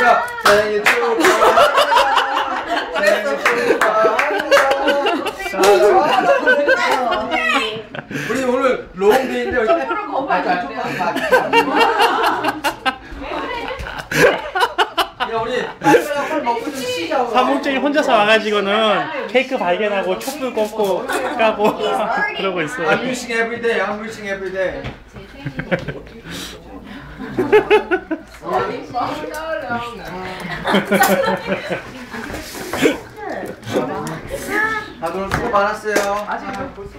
자, 생일 축하합니다. 생일 축하합니다. 우리 오늘 롱데이인데 아, 안 돼요. 야 우리 빨리 먹고 좀 쉬자. 사무장이 혼자서 와가지고는 케이크 발견하고 촛불 꽂고 까고 그러고 I'm 있어요. wishing every day. I'm wishing every day. 다들 수고 많았어요. 아직 볼수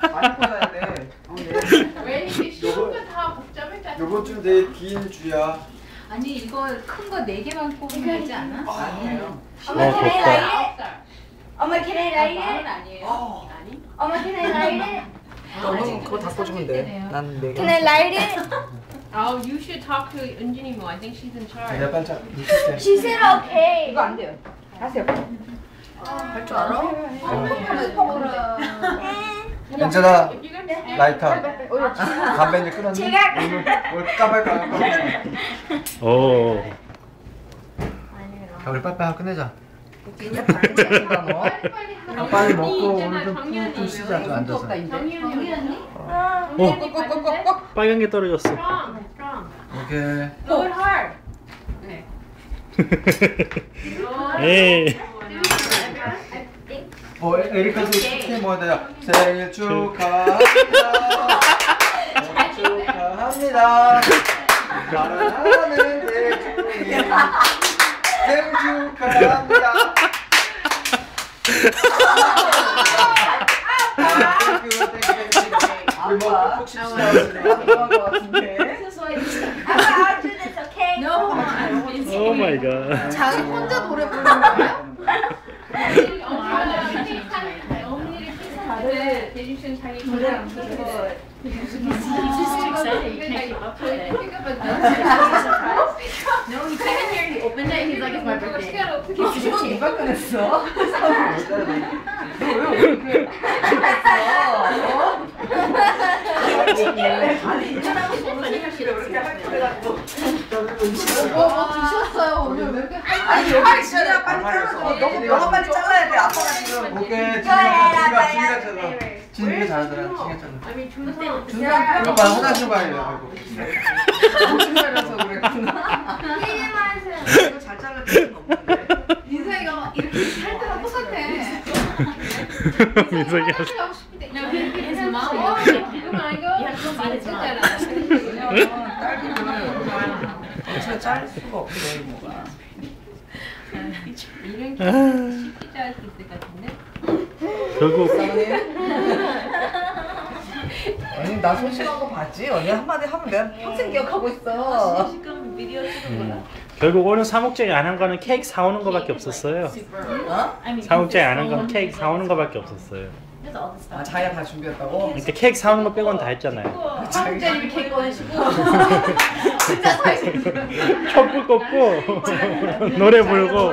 많이 보여야 돼. 왜 이렇게 쉬운 거다 복잡했잖아. 요번 주 되게 긴 주야. 아니 이거 큰 거 네 개만 뽑으면 되지 않아? 아니에요. 엄마 어, can I light it? 엄마 can I light it? 아니에요? 아니? 엄마 can I light it? 너는 그거 다 꺼주면 돼. 난 네. Can I light it? Oh, you should talk to 은진이 뭐. I think she's in charge. 내가 빨리 자. 이렇게. She said okay. 이거 안 돼요. 하세요. 할줄 알아? 괜찮아. You guys 라이터. 담배 이제 끊었니? 제가- 오늘 까발까? 오. 자 우리 빨리 빨리 끝내자. 진짜 다른 책인가 너? 아, 빨리 먹고 오늘 좀. 푹좀 쉬자 좀 앉아서. 정연이 언니. 어, 꼭꼭꼭꼭꼭. 빨간 게 떨어졌어. 오케이. It hard. 네. 에이. 어 에- 에리카도 먹어야 돼. 생일 축하합니다. 축하합니다. 사랑하는 대중이 생일 축하합니다. 아, 뭐. 오 마이 갓. 자기 혼자 노래 부르는 거예요? 다들 대주신 자기 노래 안 부르고 No, he came in here, he opened it, he's like, it's my birthday. 지금 누가 꺼냈어? 너왜 이렇게 뭐 드셨어요 오늘 왜 이렇게 아니 여기 진짜 빨리 잘라줘. 너무 너가 빨리 잘라야 돼. 아빠가 지금. 오케이, 진이가 진이가 잘라. 진이가 잘하더라. 진이가 잘라. 중간 아빠 화장실 가야 돼. 말이라서 그랬구나. 이거 잘 잘라 필요는 없는데. 인생이가 막 이렇게 할 때랑 똑같아 민석이 하고 싶은데 No, his mom. You wanna go? You have to go meet his mom. 왜냐면 딸기는 어떻게 자를 수가 없어 이모가. 이런 게 쉽지 않을 수 있을 것 같은데? 결국 아니 나 손실한 거 봤지? 언니 한마디 하면 내가 평생 기억하고 있어. 음, 결국 오늘 사목장이 안한 거는 케이크 사오는 거밖에 없었어요. 어? I mean, 사목장이 안한 건 케이크 사오는 거밖에 없었어요. 아 자기가 다 준비했다고? 그러니까 케이크 사오는 거 빼고는 다 했잖아요. 진짜 이렇게 꺼내시고 촛불 꽂고 노래 부르고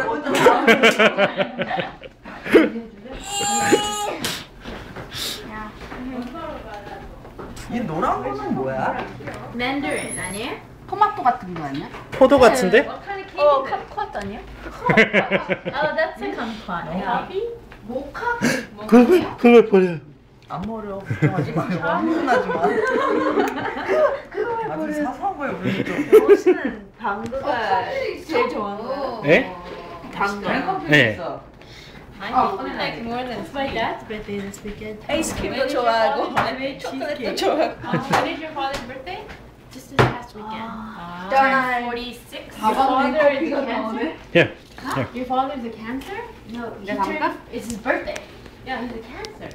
이 노란 거는 뭐야? Mandarin, 아니에요? 토마토 같은 거 아니야? 포도 같은데? 어, kumquat 아니에요? Oh, that's a kumquat. Coffee? 모카? 그걸 그걸 버려. 안 머려 걱정하지 마. 아주 사소한 거에 우리 좀. 옷은 당구가 제일 좋아하는. 예? 당구. 컴퓨터 네. I think like more than It's my dad's birthday this weekend. 아이스크림도 좋아하고 초콜릿도 좋아하고. When is your father's birthday? Just this past weekend. 46. Your father is a cancer? Yeah. Your father is a cancer? No. He turned, it's his birthday. Yeah, he's a cancer.